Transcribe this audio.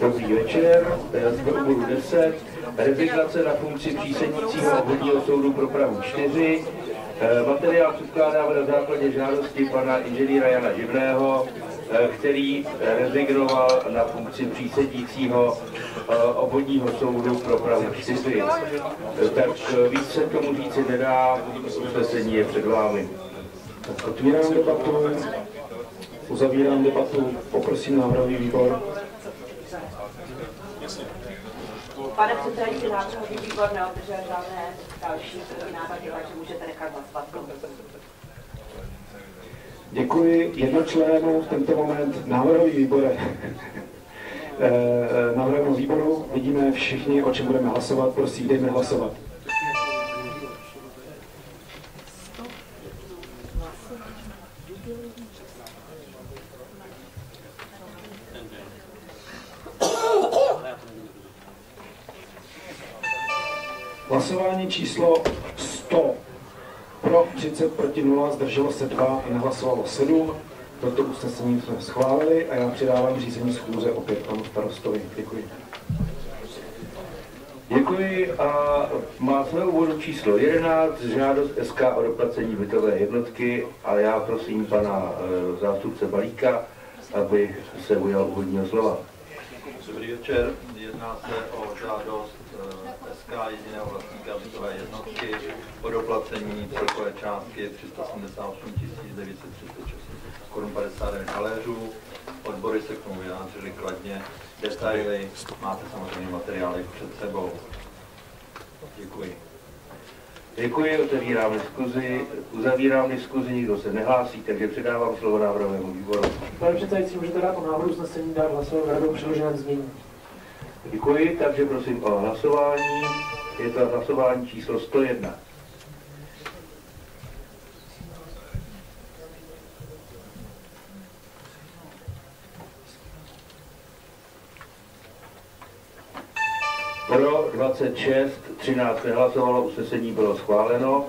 Dobrý večer, z bodu 10. Rezignace na funkci přísedícího obvodního soudu pro Prahu 4. Eh, Materiál předkládáme na základě žádosti pana inženýra Jana Živného, eh, který rezignoval na funkci přísedícího eh, obvodního soudu pro Prahu 4. Eh, Tak víc se tomu říci nedá, usnesení je před vámi. Otvírám debatu, uzavírám debatu, poprosím návrhový výbor. Pane předsedající, návrhový výbor neobdržel žádné další návrhy, takže můžete nechat hlasovat. Děkuji jednočlénu v tento moment návrhový výbore. Eh, Návrhového výboru vidíme všichni, o čem budeme hlasovat. Prosím, dejme hlasovat. Hlasování číslo 100. Pro 30 proti 0, zdrželo se 2 a nehlasovalo 7. Toto usnesení jsme schválili a já předávám řízení schůze opět panu starostovi. Děkuji. Děkuji a má jsme úvodu číslo 11, žádost SK o doplacení bytové jednotky a já prosím pana eh, zástupce Balíka, aby se ujal úvodního slova. Dobrý večer, jedná se o žádost eh, SK jediného vlastníka bytové jednotky o doplacení celkové částky 378 936 korun 59 haléřů. Odbory se k tomu vyjádřily kladně. Detaily máte samozřejmě materiály před sebou. Děkuji. Děkuji, otevírám diskuzi, uzavírám diskuzi, nikdo se nehlásí, takže předávám slovo návrhovému výboru. Pane předsedající, můžete dát o návrhu usnesení dát hlasovat radou přiloženém znění. Děkuji, takže prosím o hlasování. Je to hlasování číslo 101. Pro 26, 13 nehlasovalo, usnesení bylo schváleno.